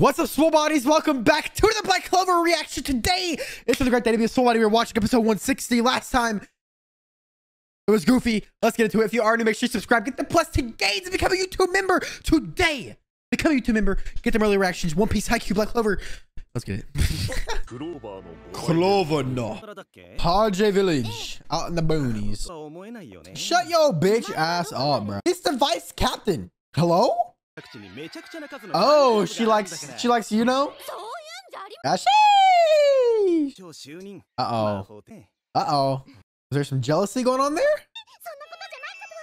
What's up, Swole Bodies? Welcome back to the Black Clover reaction. Today, it's the great day to be a Swole Body. We were watching episode 160 last time. It was goofy. Let's get into it. If you are new, make sure you subscribe. Get the plus 10 gains and become a YouTube member today. Become a YouTube member. Get them early reactions. One Piece, Haikyuu, Black Clover. Let's get it. Clover, no. Hage Village. Out in the boonies. Shut your bitch ass up, bro. It's the vice captain. Hello? Oh, she likes she likes you know. Uh oh. Uh oh. Is there some jealousy going on there?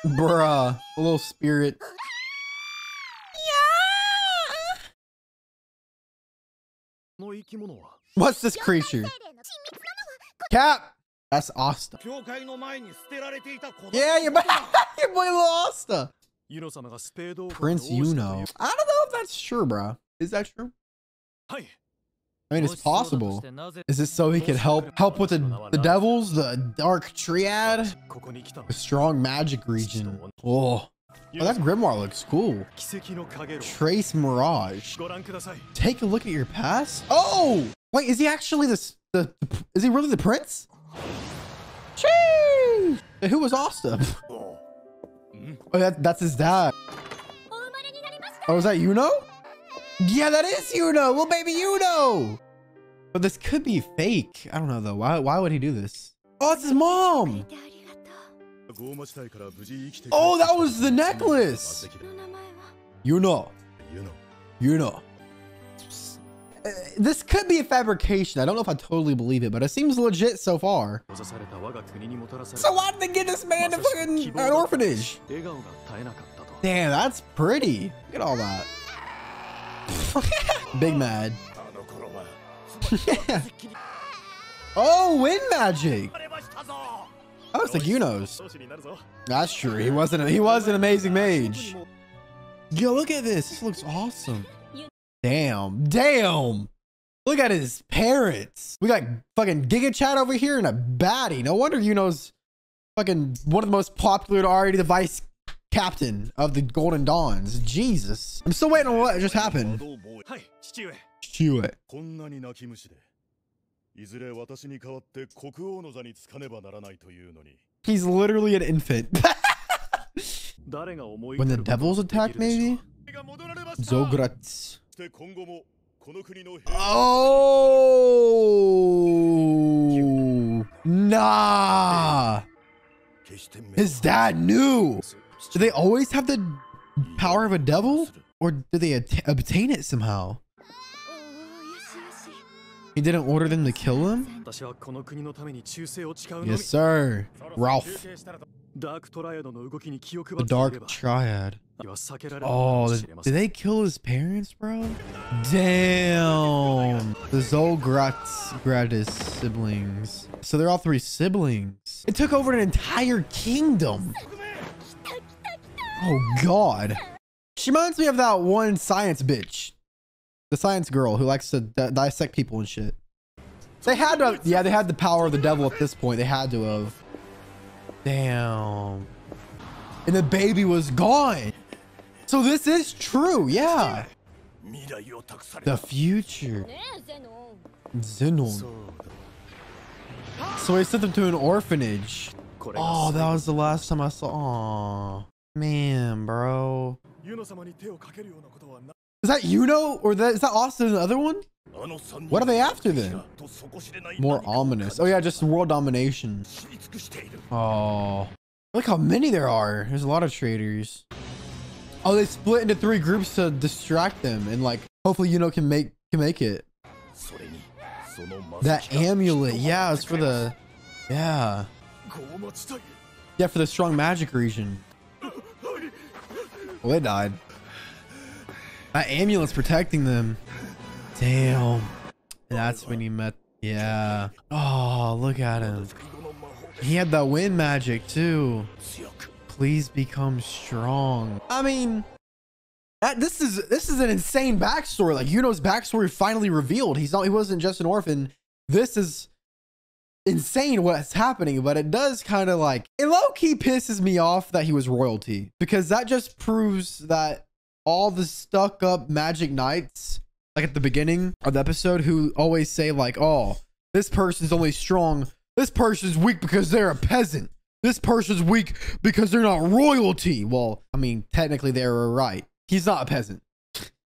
Bruh, a little spirit. What's this creature? Cap. That's Asta. Yeah, your boy, your boy Asta. Prince Yuno. I don't know if that's true, bro. Is that true? I mean, it's possible. Is this so he can help help with the, the devils, the dark triad, the strong magic region? Oh, oh that grimoire looks cool. Trace Mirage. Take a look at your past. Oh, wait, is he actually this? The, the is he really the prince? Jeez. Who was Asta? Oh, that, that's his dad. Oh, is that Yuno? Yeah, that is Yuno. Little baby Yuno. But this could be fake. I don't know, though. Why, why would he do this? Oh, it's his mom. Oh, that was the necklace. Yuno. Yuno. Uh, this could be a fabrication. I don't know if I totally believe it, but it seems legit so far. So why did they get this man to fucking an orphanage? Damn, that's pretty. Look at all that. Big mad. oh, wind magic. That looks like Yuno's. That's true. He wasn't. A, he was an amazing mage. Yo, look at this. This looks awesome. Damn. Damn. Look at his parents. We got fucking Gigachad over here and a baddie. No wonder Yuno's fucking one of the most popular already the vice captain of the Golden Dawns. Jesus. I'm still waiting on what just happened. He's literally an infant. when the devils attack, maybe? Zogratis. Oh, nah. His dad knew. Do they always have the power of a devil? Or do they obtain it somehow? He didn't order them to kill him? Yes, sir. Ralph. The Dark Triad. Oh, did, they kill his parents, bro? Damn. The Zolgrats Gratis siblings. So they're all three siblings. It took over an entire kingdom. Oh, God. She reminds me of that one science bitch. The science girl who likes to dissect people and shit. They had to, yeah, they had the power of the devil at this point. They had to have. Damn. And the baby was gone. So this is true, yeah. The future. Zenon. So he sent them to an orphanage. Oh, that was the last time I saw. Oh, man, bro. Is that Yuno or that is that Austin the other one? What are they after then? More ominous. Oh yeah, just world domination. Oh, look how many there are. There's a lot of traders. Oh, they split into three groups to distract them and like hopefully Yuno can make can make it. That amulet, yeah, it's for the yeah. Yeah, for the strong magic region. Well, they died. That amulet's protecting them. Damn. That's when he met. Yeah. Oh, look at him. He had that wind magic too. Please become strong. I mean, that, this is this is an insane backstory. Like Yuno's backstory finally revealed. He's not. He wasn't just an orphan. This is insane what's happening, but it does kind of like it low key pisses me off that he was royalty because that just proves that all the stuck up magic knights like at the beginning of the episode, who always say like, "Oh, this person's only strong. This person's weak because they're a peasant. This person's weak because they're not royalty." Well, I mean, technically they were right. He's not a peasant.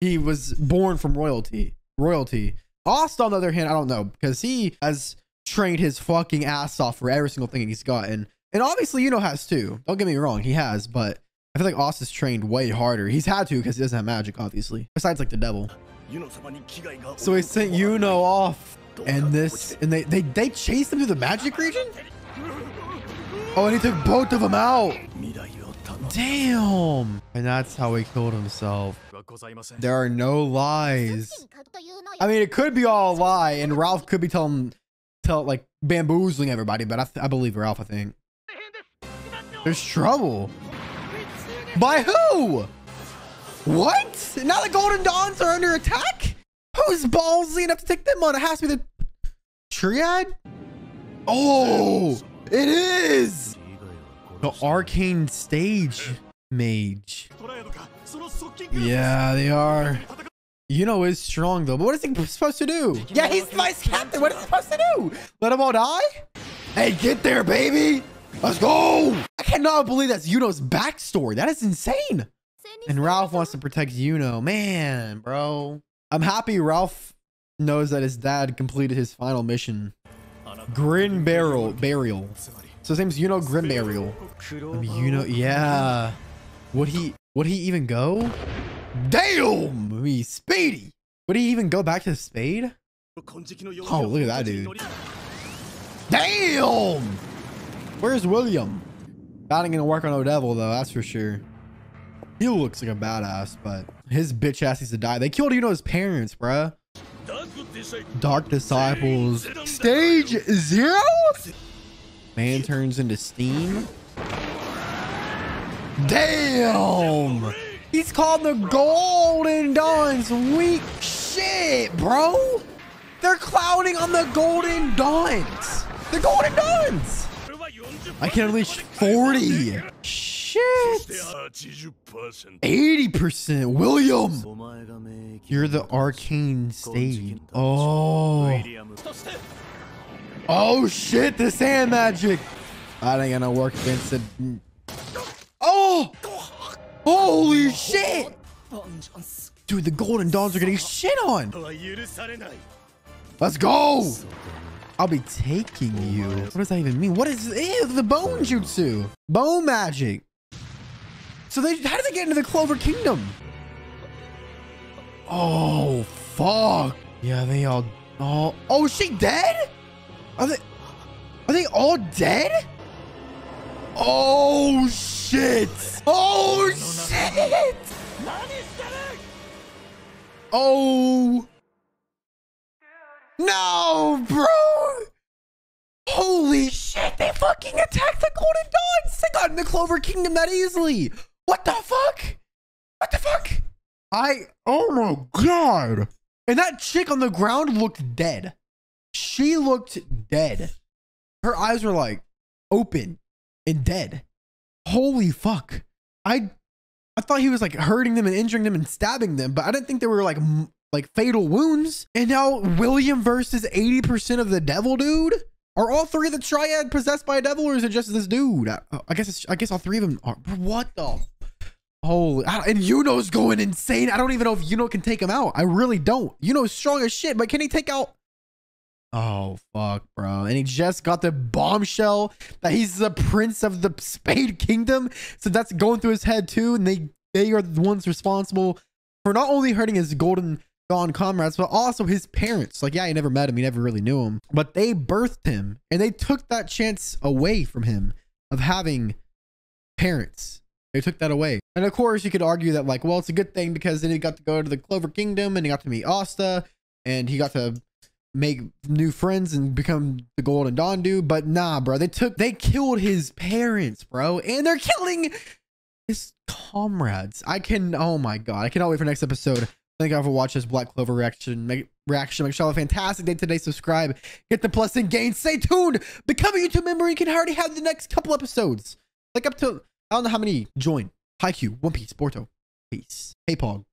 He was born from royalty. Royalty. Asta, on the other hand, I don't know because he has trained his fucking ass off for every single thing he's gotten. And obviously, you know, has too. Don't get me wrong, he has, but I feel like Asta's trained way harder. He's had to because he doesn't have magic, obviously. Besides, like the devil. So he sent Yuno off, and this, and they they they chased him to the magic region. Oh, and he took both of them out. Damn. And that's how he killed himself. There are no lies. I mean, it could be all a lie, and Ralph could be telling, tell like bamboozling everybody, but I, I believe Ralph. I think there's trouble. By who? What? Now the Golden Dawns are under attack? Who's ballsy enough to take them on? It has to be the Triad. Oh, it is the Arcane Stage Mage. Yeah, they are. You know is strong though, but what is he supposed to do? Yeah, he's vice captain. What is he supposed to do? Let him all die? Hey, get there, baby. Let's go. I cannot believe that's Yuno's backstory. That is insane. And Ralph wants to protect Yuno. Man, bro. I'm happy Ralph knows that his dad completed his final mission. Grin Barrel Burial. So his name's Yuno Grinberryall. Um, yeah. Would he would he even go? Damn! Me speedy. Would he even go back to the spade? Oh, look at that dude. Damn! Where's William? That ain't gonna work on O'Devil though, that's for sure. He looks like a badass, but his bitch ass needs to die. They killed Yuno's parents, bruh. Dark Disciples. Stage zero? Man turns into steam. Damn! He's called the Golden Dawns. Weak shit, bro. They're clouding on the Golden Dawns. The Golden Dawns. I can unleash 40. Shit. 80%. William. You're the arcane stage. Oh. Oh shit, the sand magic. That ain't gonna work against it. Oh! Holy shit! Dude, the Golden Dawns are getting shit on. Let's go! I'll be taking you. What does that even mean? What is the bone jutsu? Bone magic. So they how did they get into the Clover Kingdom? Oh fuck. Yeah, they all oh oh is she dead? Are they are they all dead? Oh shit! Oh shit! Oh no, bro! Holy shit! They fucking attacked the Golden Dawn. They got in the Clover Kingdom that easily. What the fuck? What the fuck? I oh my god! And that chick on the ground looked dead. She looked dead. Her eyes were like open and dead. Holy fuck. I I thought he was like hurting them and injuring them and stabbing them, but I didn't think they were like like fatal wounds. And now William versus 80% of the devil dude? Are all three of the triad possessed by a devil or is it just this dude? I, I guess I guess all three of them are. What the Holy, and Yuno's going insane. I don't even know if Yuno can take him out. I really don't. Yuno's strong as shit, but can he take out Oh fuck, bro! And he just got the bombshell that he's the prince of the Spade Kingdom. So that's going through his head too. And they they are the ones responsible for not only hurting his Golden Dawn comrades, but also his parents. Like, yeah, he never met him, he never really knew him, but they birthed him, and they took that chance away from him of having parents. They took that away. And of course, you could argue that, like, well, it's a good thing because then he got to go to the Clover Kingdom and he got to meet Asta and he got to make new friends and become the Golden Dawn dude. But nah, bro, they took they killed his parents, bro, and they're killing his comrades. I can oh my god, I cannot wait for next episode. Thank y'all for watching this Black Clover reaction. Make reaction. Make sure you have a fantastic day today. Subscribe, get the and gain. Stay tuned. Become a YouTube member. You can already have the next couple episodes. Like up to I don't know how many join. Haikyuu, One Piece, Boruto. Peace. Hey Pog.